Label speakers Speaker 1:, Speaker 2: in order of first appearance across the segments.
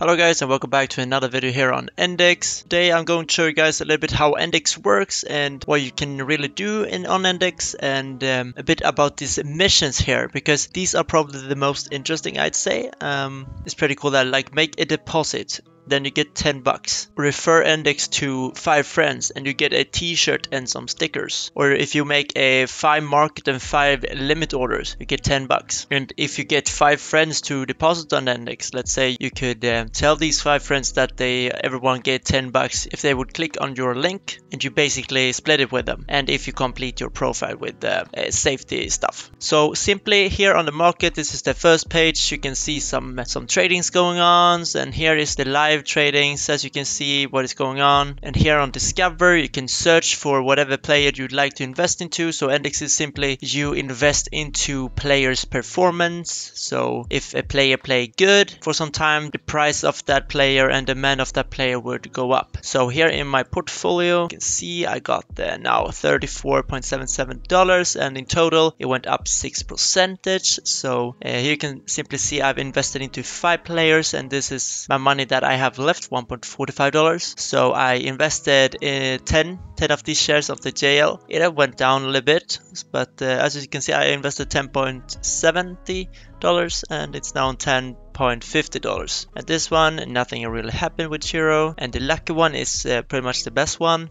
Speaker 1: Hello guys and welcome back to another video here on enDX. Today I'm going to show you guys a little bit how enDX works and what you can really do in on enDX and um, a bit about these missions here because these are probably the most interesting I'd say. Um, it's pretty cool that like make a deposit then you get 10 bucks. Refer enDX to 5 friends and you get a t-shirt and some stickers. Or if you make a 5 market and 5 limit orders, you get 10 bucks. And if you get 5 friends to deposit on enDX, let's say you could uh, tell these 5 friends that they everyone get 10 bucks if they would click on your link and you basically split it with them. And if you complete your profile with uh, uh, safety stuff. So simply here on the market, this is the first page. You can see some some tradings going on and here is the live live tradings as you can see what is going on. And here on discover you can search for whatever player you'd like to invest into. So enDX is simply you invest into players performance. So if a player play good for some time the price of that player and the demand of that player would go up. So here in my portfolio you can see I got there now 34.77 dollars and in total it went up 6 percentage. So uh, here you can simply see I've invested into five players and this is my money that I have have left $1.45. So I invested in 10, 10 of these shares of the JL. It went down a little bit, but uh, as you can see, I invested $10.70 and it's now 10 $10.50. And this one, nothing really happened with sh1ro. And the lucky one is uh, pretty much the best one.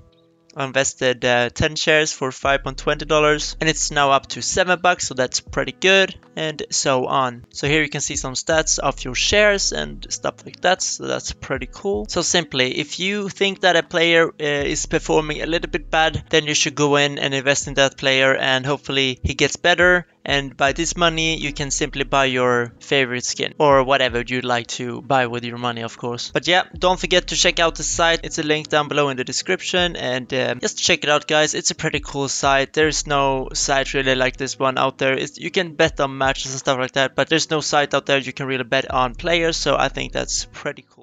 Speaker 1: I invested uh, 10 shares for $5.20 and it's now up to 7 bucks so that's pretty good and so on. So here you can see some stats of your shares and stuff like that so that's pretty cool. So simply if you think that a player uh, is performing a little bit bad then you should go in and invest in that player and hopefully he gets better and by this money you can simply buy your favorite skin. Or whatever you'd like to buy with your money of course. But yeah don't forget to check out the site. It's a link down below in the description. And um, just check it out guys. It's a pretty cool site. There's no site really like this one out there. It's, you can bet on matches and stuff like that but there's no site out there you can really bet on players. So I think that's pretty cool